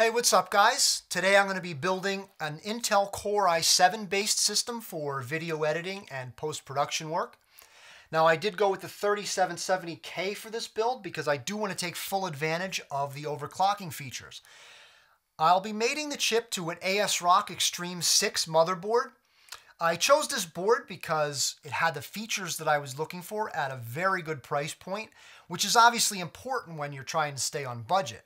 Hey, what's up guys? Today I'm going to be building an Intel Core i7 based system for video editing and post-production work. Now I did go with the 3770K for this build because I do want to take full advantage of the overclocking features. I'll be mating the chip to an ASRock Extreme 6 motherboard. I chose this board because it had the features that I was looking for at a very good price point, which is obviously important when you're trying to stay on budget.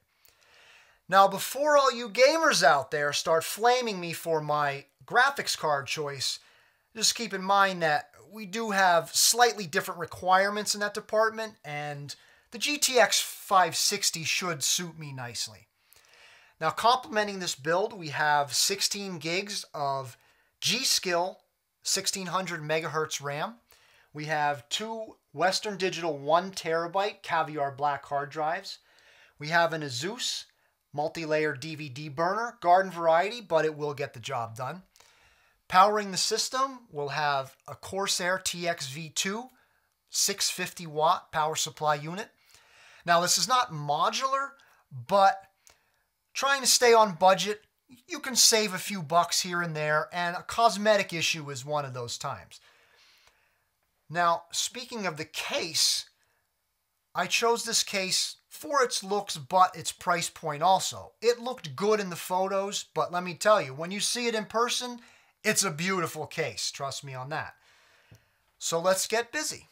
Now, before all you gamers out there start flaming me for my graphics card choice, just keep in mind that we do have slightly different requirements in that department, and the GTX 560 should suit me nicely. Now, complementing this build, we have 16 gigs of G-Skill 1600 megahertz RAM. We have two Western Digital 1 terabyte Caviar Black hard drives. We have an Asus multi-layer DVD burner, garden variety, but it will get the job done. Powering the system, we'll have a Corsair TX-V2 650 watt power supply unit. Now this is not modular, but trying to stay on budget, you can save a few bucks here and there, and a cosmetic issue is one of those times. Now, speaking of the case, I chose this case for its looks, but its price point also. It looked good in the photos, but let me tell you, when you see it in person, it's a beautiful case. Trust me on that. So let's get busy.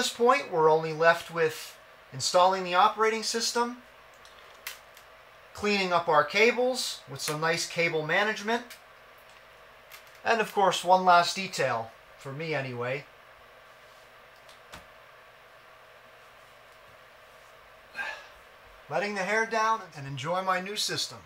This point, we're only left with installing the operating system, cleaning up our cables with some nice cable management, and of course, one last detail, for me anyway, letting the hair down and enjoy my new system.